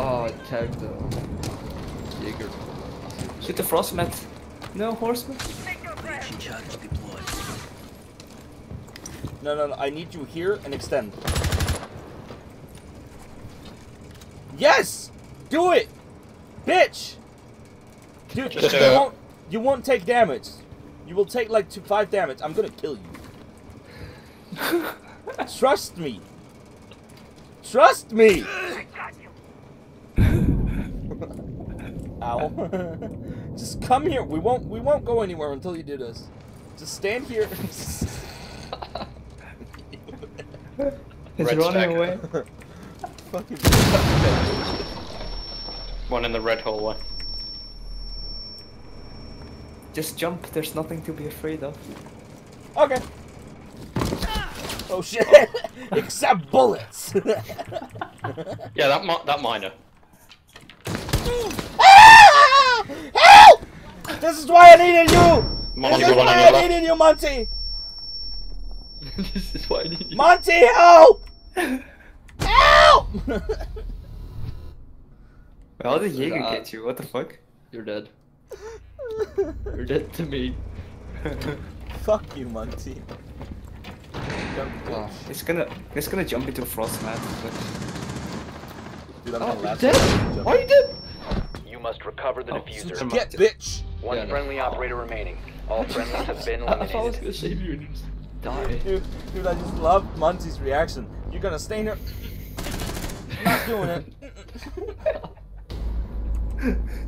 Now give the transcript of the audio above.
Oh, I tagged the Jaeger. Shoot the frostmat. No horseman. No, no, no. I need you here and extend. Yes! Do it! Bitch! Dude, you, won't, you won't take damage. You will take like two, five damage. I'm gonna kill you. Trust me. Trust me! Ow. Just come here. We won't we won't go anywhere until you do this. Just stand here. He's running stack. away. Fucking One in the red hallway. Just jump. There's nothing to be afraid of. Okay. Ah! Oh shit! Except bullets. Yeah, that mi- that miner. Ah! Help! This is why I needed you. Monty this is why I your left. needed you, Monty. this is why I need you. Monty, help! Help! How did Jaeger get you? What the fuck? You're dead. You're dead to me. Fuck you, Monty. Dumb Oh. It's gonna, it's gonna jump into frostmat. But... Dude, I'm Oh, the you're dead? one to jump. Why are you dead? You must recover the Oh, defuser. Get, bitch! One Yeah, no. friendly operator remaining. All friendlies have been I thought I was eliminated. gonna save you and just die. Dude, dude, I just love Monty's reaction. You're gonna stay here. Not doing it.